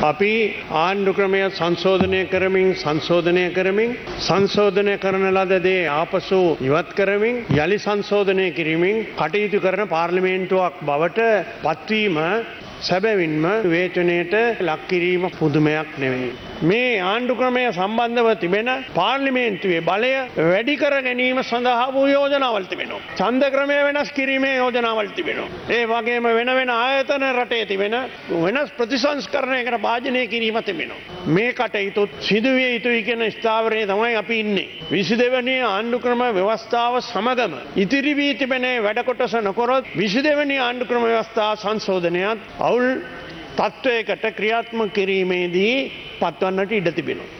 අපි ආණ්ඩු ක්‍රමය සංශෝධනය කරමින් සංශෝධනය කරමින් සංශෝධනය කරන ලද දේ ආපසු ඉවත් කරමින් යළි සංශෝධනය කිරීමෙන් කටයුතු කරන පාර්ලිමේන්තුවක් බවට පත්වීම සැබැවින්ම වේචනයට ලක්කිරීම පුදුමයක් නෙවෙයි. මේ ආණ්ඩු ක්‍රමය සම්බන්ධව තිබෙන පාර්ලිමේන්තුවේ බලය වැඩි කර ගැනීම සඳහා වූ යෝජනාවල් තිබෙනවා. ඡන්ද ක්‍රමය වෙනස් කිරීමේ යෝජනාවල් තිබෙනවා. ඒ වගේම වෙන වෙන ආයතන රටේ තිබෙන වෙනස් ප්‍රතිසංස්කරණයකට භාජනය කිරීම තිබෙනවා. මේ කටයුතුත් සිදුවිය යුතුයි කියන ස්ථාවරයේ තමයි අපි ඉන්නේ. විසිදෙවැනි ආණ්ඩු ක්‍රම ව්‍යවස්ථාව සමගම ඉතිරි වී තිබෙන වැඩ කොටස නොකොරොත් විසිදෙවැනි ආණ්ඩු ක්‍රම ව්‍යවස්ථා සංශෝධනයත් අවුල් තත්ත්වයකට ක්‍රියාත්ම කිරීමේදී පත්වන්නට ඉඩ තිබෙනවා.